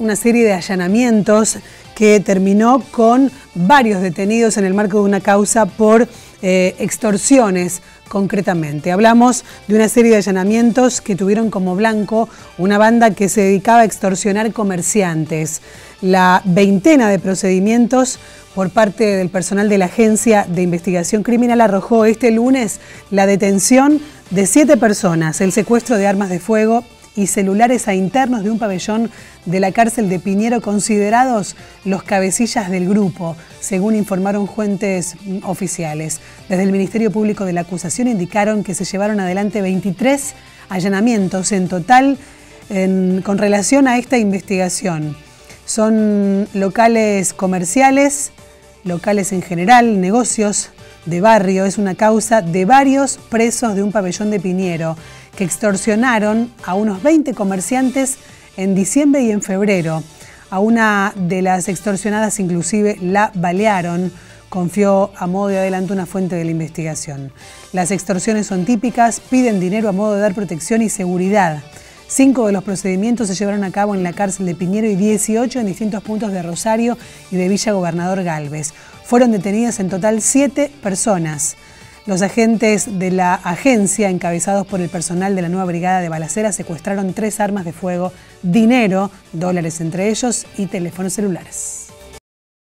una serie de allanamientos que terminó con varios detenidos en el marco de una causa por eh, extorsiones concretamente. Hablamos de una serie de allanamientos que tuvieron como blanco una banda que se dedicaba a extorsionar comerciantes. La veintena de procedimientos por parte del personal de la Agencia de Investigación Criminal arrojó este lunes la detención de siete personas, el secuestro de armas de fuego y celulares a internos de un pabellón de la cárcel de Piñero considerados los cabecillas del grupo, según informaron fuentes oficiales. Desde el Ministerio Público de la Acusación indicaron que se llevaron adelante 23 allanamientos en total con relación a esta investigación. Son locales comerciales, locales en general, negocios de barrio. Es una causa de varios presos de un pabellón de Piñero extorsionaron a unos 20 comerciantes en diciembre y en febrero. A una de las extorsionadas inclusive la balearon, confió a modo de adelanto una fuente de la investigación. Las extorsiones son típicas, piden dinero a modo de dar protección y seguridad. Cinco de los procedimientos se llevaron a cabo en la cárcel de Piñero y 18 en distintos puntos de Rosario y de Villa Gobernador Galvez. Fueron detenidas en total siete personas. Los agentes de la agencia, encabezados por el personal de la nueva brigada de balacera, secuestraron tres armas de fuego, dinero, dólares entre ellos y teléfonos celulares.